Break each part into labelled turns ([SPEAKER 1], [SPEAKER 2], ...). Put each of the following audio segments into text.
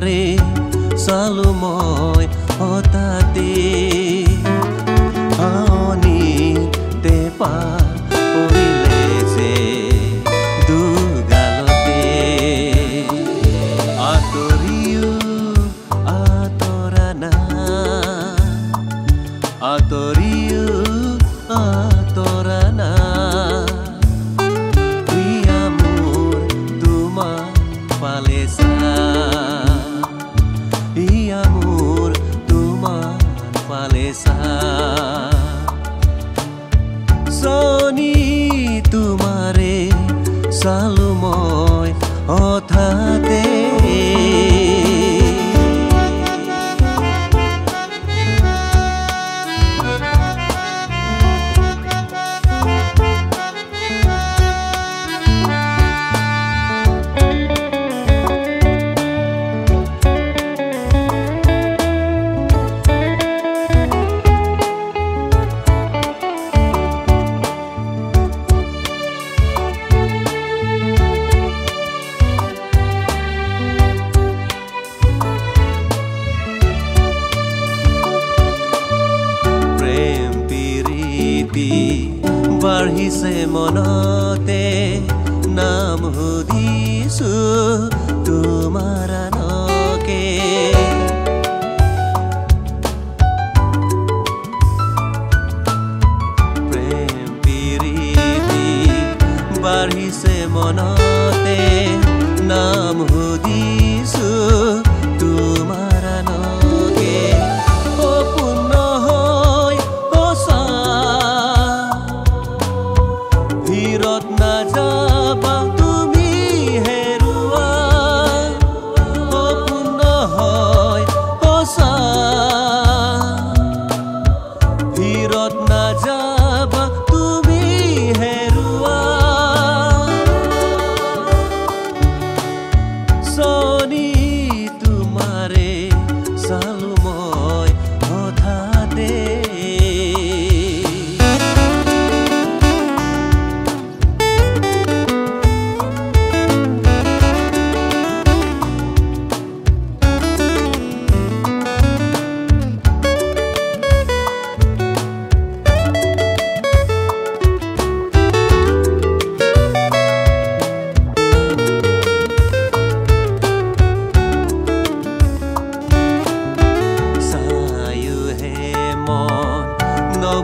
[SPEAKER 1] hari selalu moy otati aoni tepat চনি তোমাৰে চালো মই হঠাতে পিৰিতি বাঢ়িছে মনতে নাম সুধিছো তোমাৰ নকে প্ৰেম বাঢ়িছে মনতে নাম সুধিছো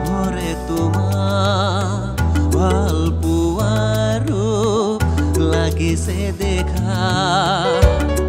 [SPEAKER 1] নভৰে তোমাৰ ভালো পোৱাৰো লাগিছে দেখা।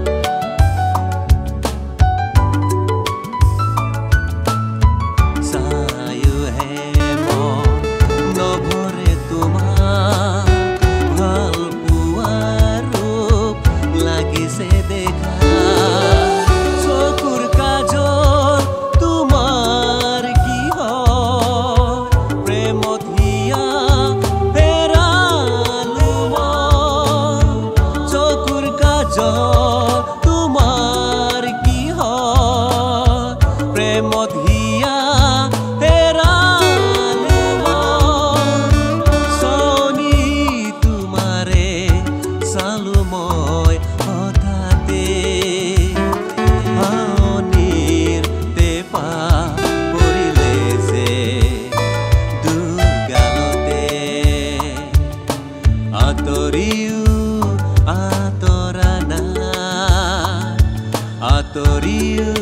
[SPEAKER 1] হয় হঠাতে আনির পেপা পড়িলে যে দুগালতে আতরিও আতরা না আতরিও